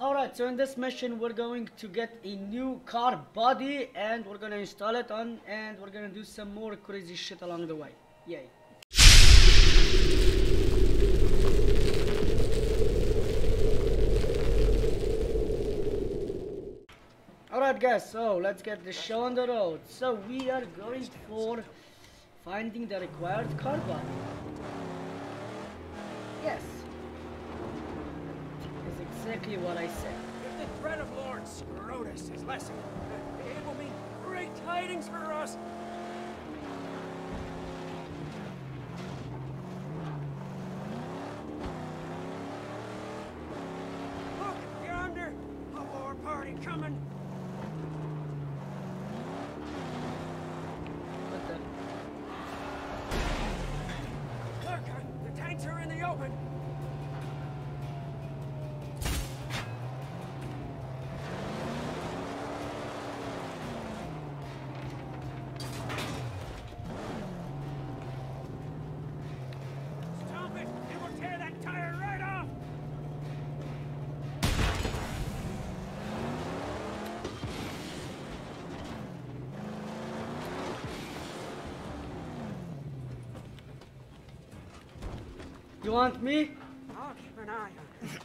Alright, so in this mission we're going to get a new car body and we're gonna install it on and we're gonna do some more crazy shit along the way. Yay. Alright guys, so let's get the show on the road. So we are going for finding the required car body. Yes. Exactly what I said. If the threat of Lord Scrotus is lessened, it will mean great tidings for us. Look, yonder! A war party coming! What the? Look, uh, the tanks are in the open! Stop it! It will tear that tire right off! You want me? I'll keep an eye on it.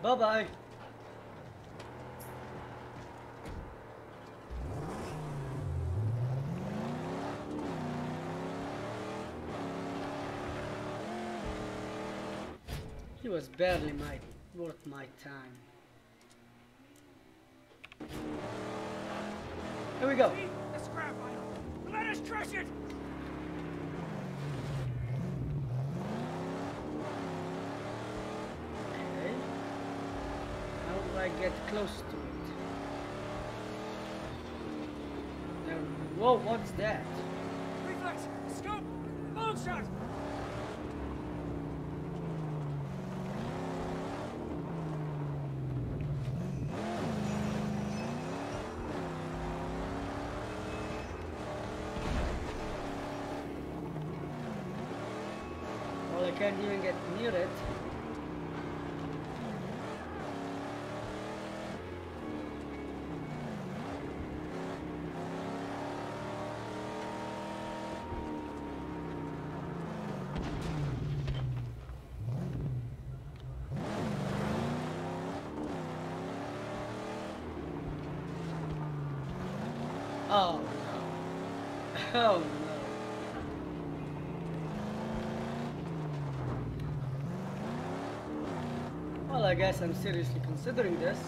Bye bye. He was barely my worth my time. Here we go. Crush it! Okay. How do I get close to it? Whoa, what's that? Reflex! Scope! Long shot! Well, I can't even get near it. Oh no. Oh no. Well, I guess I'm seriously considering this.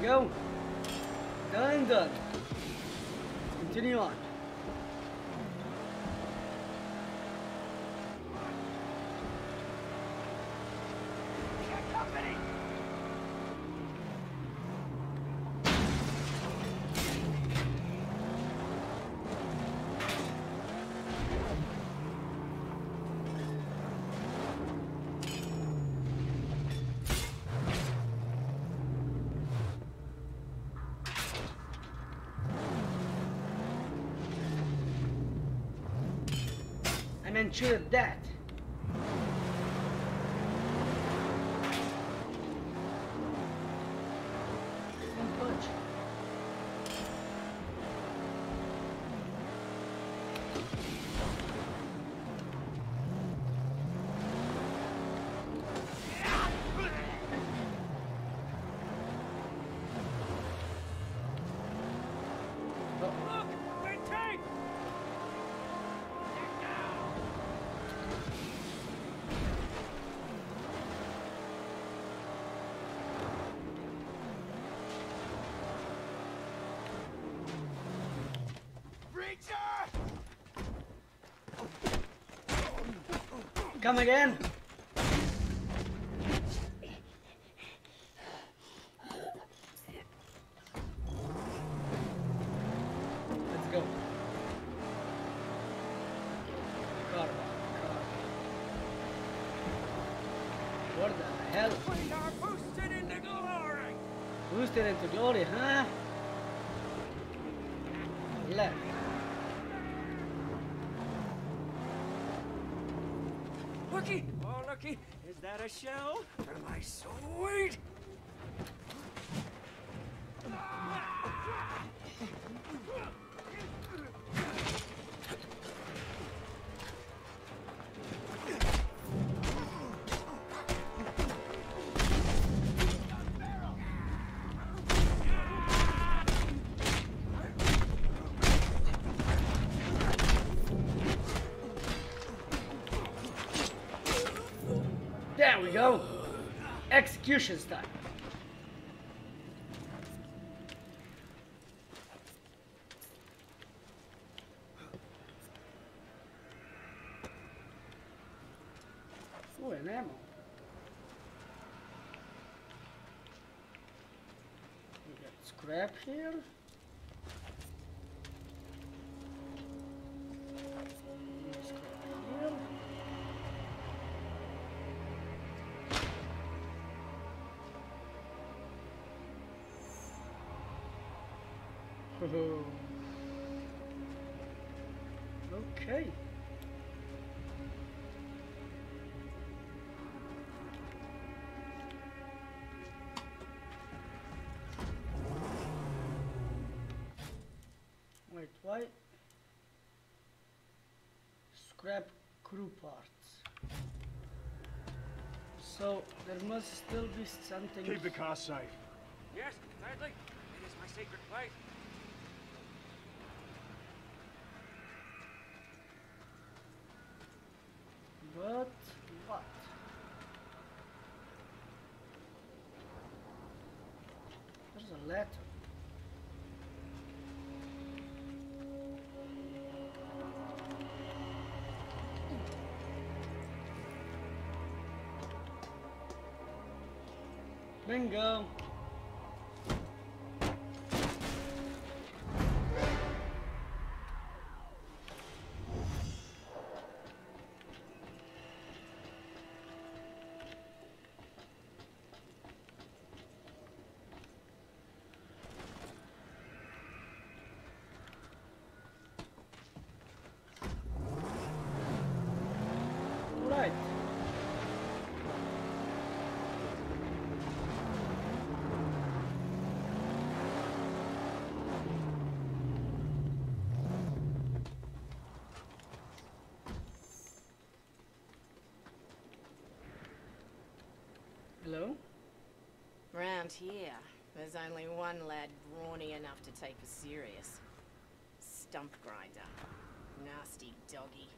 We go. Done done. Continue on. I'm ensured that. Come again. Let's go. Car. What the hell? We are boosted into glory. Boosted into glory, huh? Left. Looky! Oh, looky! Is that a shell? Am I sweet? Ah! There we go. Execution style. Oh, an ammo. We got. Scrap here. Okay. Wait, why? Scrap crew parts. So there must still be something. Keep the car safe. Yes, gladly. It is my sacred place. But what? There's a letter. Bingo. Right. Hello? Round here, there's only one lad brawny enough to take us serious. Stump grinder. Nasty doggy.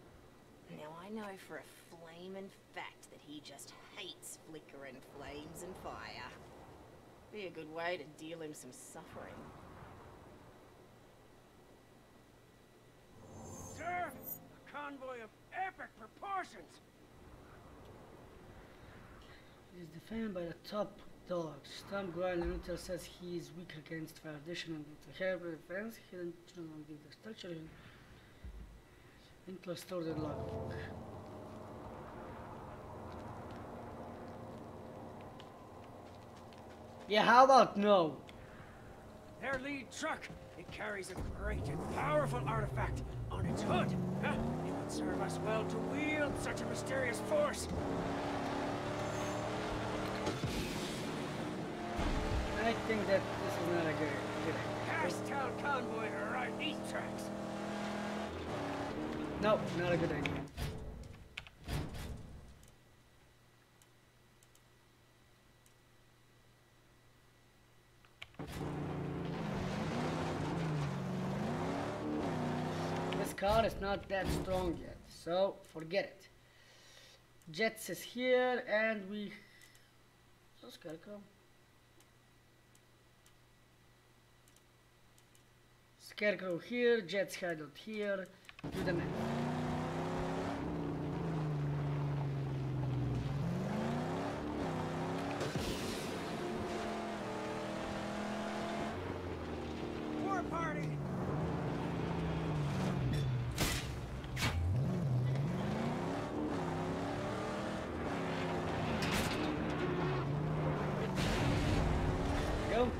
Now I know for a flamin' fact that he just hates flickering flames and fire. Be a good way to deal him some suffering. Sir, a convoy of epic proportions. He is defended by the top dog. Stump Grinder Intel says he is weak against fire addition and the hair defense. He didn't give the structure. Intel stored the logbook. Yeah, how about no? Their lead truck. It carries a great and powerful artifact on its hood. Huh? It would serve us well to wield such a mysterious force. I think that this is not a good, good idea. Gastown convoy to ride these tracks. No, not a good idea. This is not that strong yet, so forget it. Jets is here, and we. So Scarecrow. Scarecrow here, Jets headed here. to the math. War party. Go.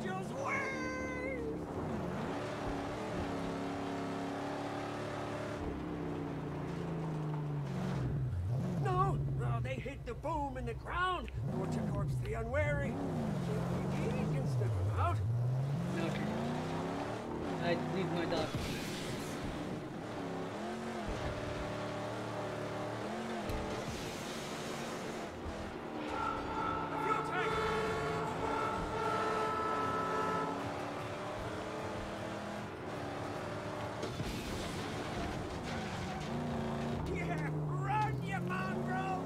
angels' way! No, no, they hit the boom in the ground. Your corpse the unwary. He can sniff them out. Okay. I need my dog. Fuel tank! Yeah, run, you mongrel!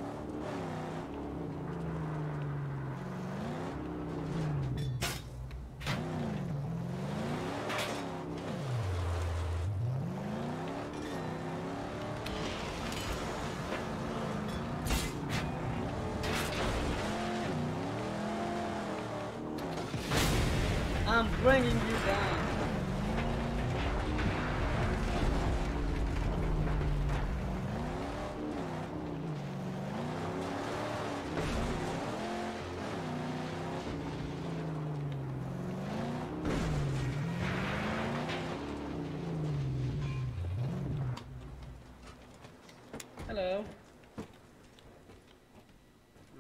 I'm bringing you down. Hello. Oh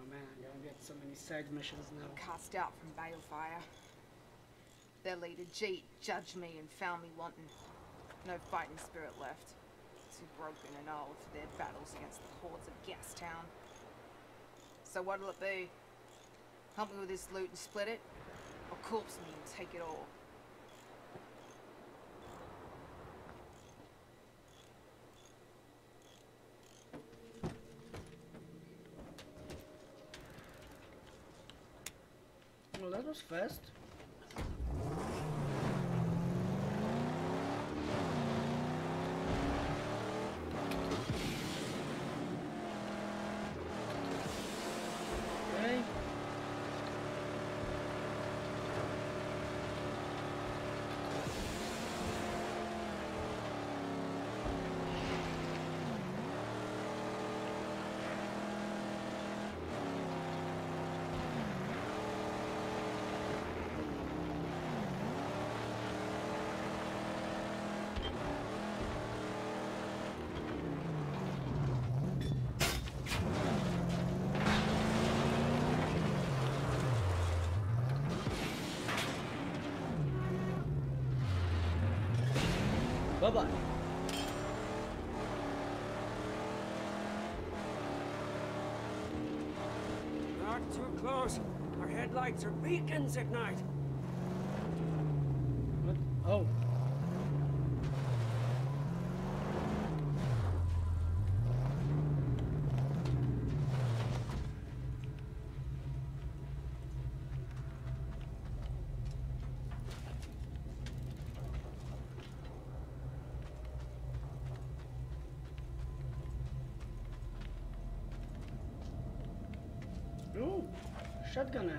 man, I'm gonna get so many side missions now. I'm Cast out from Balefire. Their leader, Jeet, judged me and found me wanting. No fighting spirit left. Too broken and old for their battles against the hordes of Gastown. So what'll it be? Help me with this loot and split it? Or corpse me and take it all? Well, that was fast. Okay. Bye bye. Not too close. Our headlights are beacons at night. What? Oh. Ooh, shotgun ammo.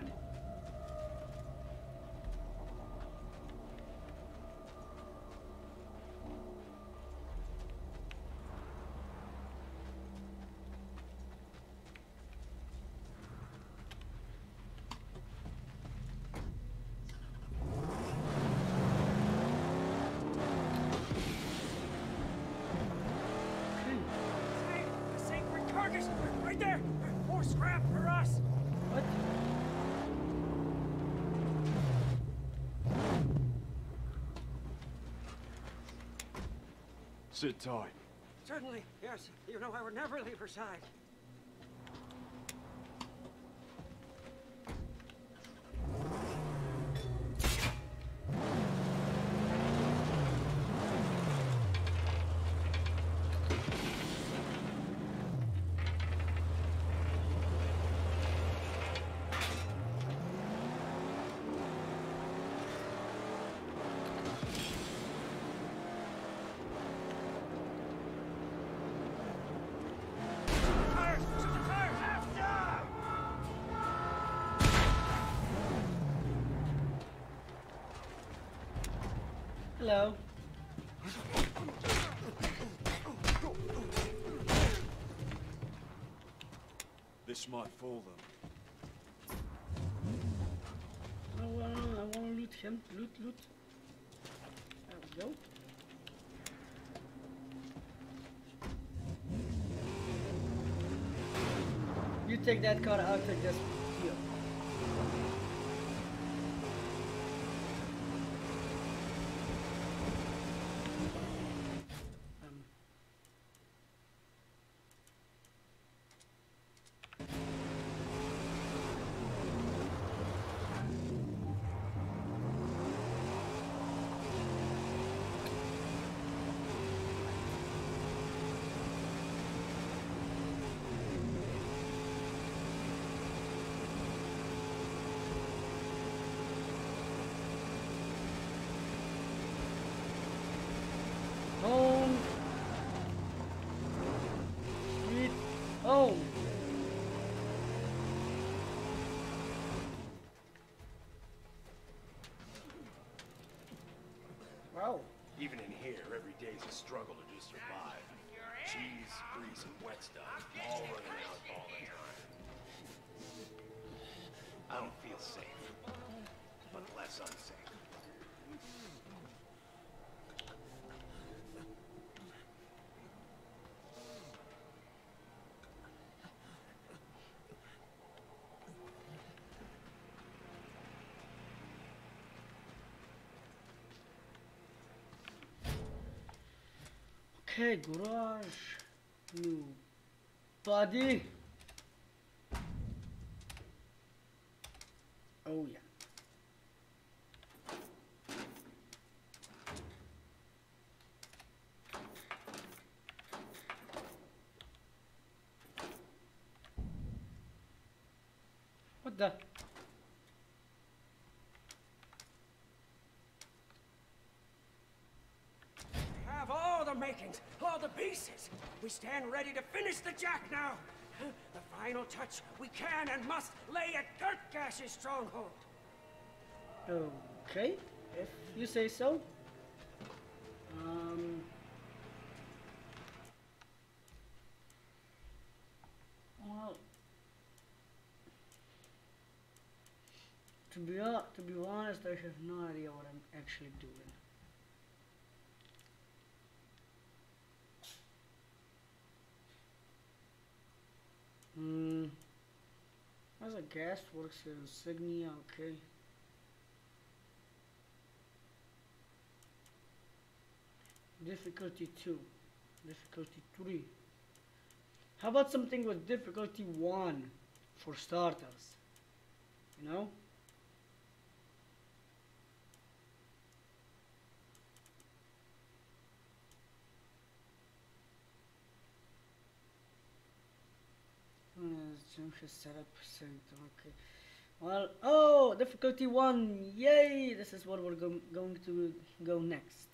Okay. Say, a sacred carcass! Right there! More scrap for us! What? Sit tight. Certainly, yes. You know I would never leave her side. Hello. This might fool them. I wanna, I wanna loot him. Loot, loot. There we go. You take that car, I'll take this here. Um, home. Sweet home. Wow. Even in here, every day's a struggle to just survive. Cheese, grease, and wet stuff, all running out all the time. I don't feel safe, but less unsafe. Okay, garage. New body. Oh yeah. What the? Have all the makings, pieces. We stand ready to finish the jack now. The final touch we can and must lay at Dirtgash's stronghold. Okay, if you say so. Um. Well, to be to be honest, I have no idea what I'm actually doing. Hmm. As a gas works here, insignia, okay. Difficulty 2. Difficulty 3. How about something with difficulty 1 for starters? You know? Okay. Well, oh, difficulty 1, yay! This is what we're go going to go next.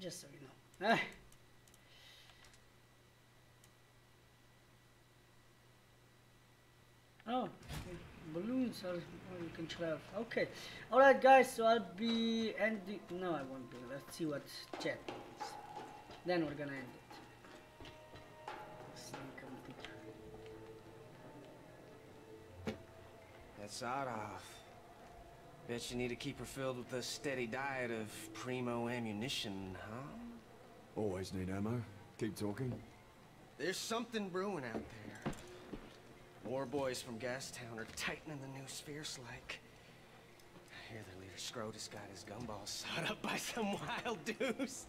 Just so you know. Ah. Oh, balloons are oh, you can travel. Okay, all right, guys. So I'll be ending. No, I won't be. Let's see what chat wants. Then we're gonna end it. That's Adolf. Bet you need to keep her filled with a steady diet of primo ammunition, huh? Always need ammo. Keep talking. There's something brewing out there. War boys from Gastown are tightening the noose fierce like. I hear their leader Scrotus got his gumballs sawed up by some wild deuce.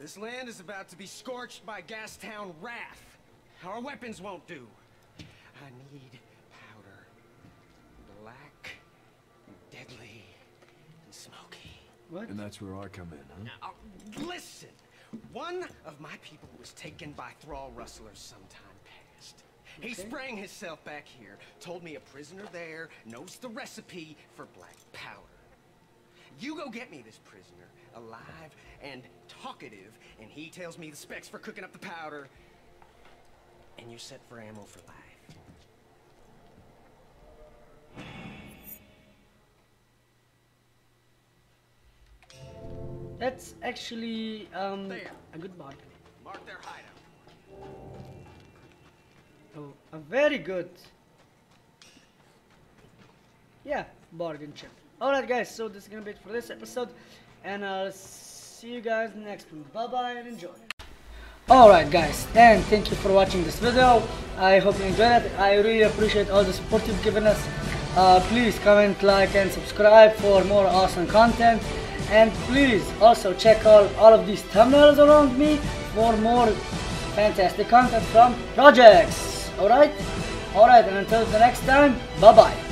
This land is about to be scorched by Gastown wrath. Our weapons won't do. I need. Black, deadly, and smoky. What? And that's where I come in, huh? Uh, listen! One of my people was taken by thrall rustlers sometime past. He sprang himself back here, told me a prisoner there knows the recipe for black powder. You go get me this prisoner, alive and talkative, and he tells me the specs for cooking up the powder, and you're set for ammo for life. That's actually um, There. a good bargain. Mark their hideout. Oh, a very good yeah, bargain chip. Alright guys, so this is gonna be it for this episode and I'll see you guys next one. Bye bye and enjoy. Alright guys, and thank you for watching this video. I hope you enjoyed it. I really appreciate all the support you've given us. Uh, please comment, like and subscribe for more awesome content. And please also check out all of these thumbnails around me for more fantastic content from projects. Alright? Alright, and until the next time, bye bye.